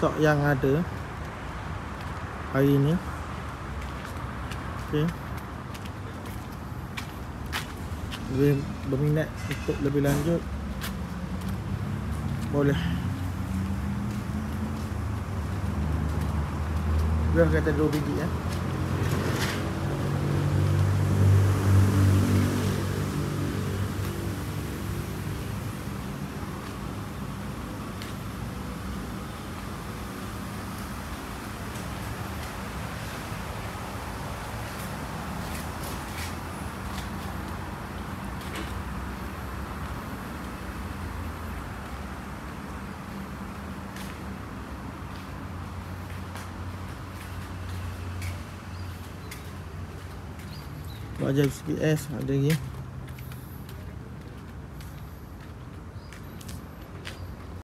stok yang ada hari ni. Okey. Lebih berminat untuk lebih lanjut boleh. Dia kata 2 biji ya. Buat ajar GPS ada lagi